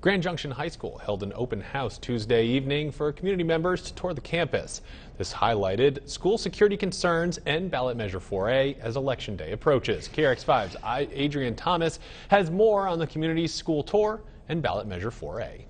Grand Junction High School held an open house Tuesday evening for community members to tour the campus. This highlighted school security concerns and ballot measure 4A as election day approaches. KREX 5's Adrian Thomas has more on the community's school tour and ballot measure 4A.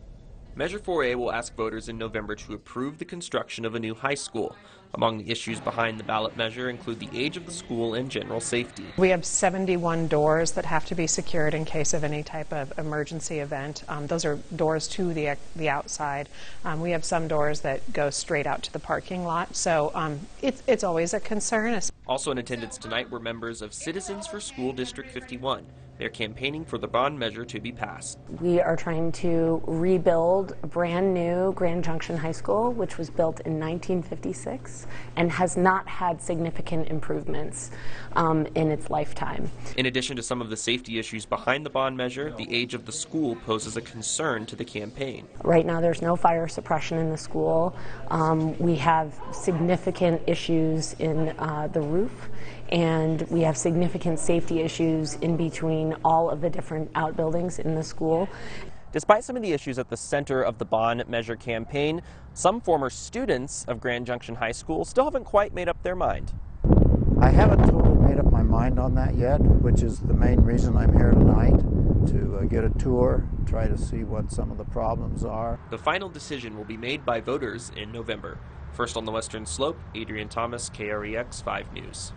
Measure 4A will ask voters in November to approve the construction of a new high school. Among the issues behind the ballot measure include the age of the school and general safety. We have 71 doors that have to be secured in case of any type of emergency event. Um, those are doors to the, the outside. Um, we have some doors that go straight out to the parking lot, so um, it's, it's always a concern. Also in attendance tonight were members of Citizens for School District 51. They're campaigning for the bond measure to be passed. We are trying to rebuild a brand new Grand Junction High School, which was built in 1956 and has not had significant improvements um, in its lifetime. In addition to some of the safety issues behind the bond measure, the age of the school poses a concern to the campaign. Right now, there's no fire suppression in the school. Um, we have significant issues in uh, the roof, and we have significant safety issues in between all of the different outbuildings in the school. Despite some of the issues at the center of the bond measure campaign, some former students of Grand Junction High School still haven't quite made up their mind. I haven't totally made up my mind on that yet, which is the main reason I'm here tonight to uh, get a tour, try to see what some of the problems are. The final decision will be made by voters in November. First on the Western Slope, Adrian Thomas, KREX 5 News.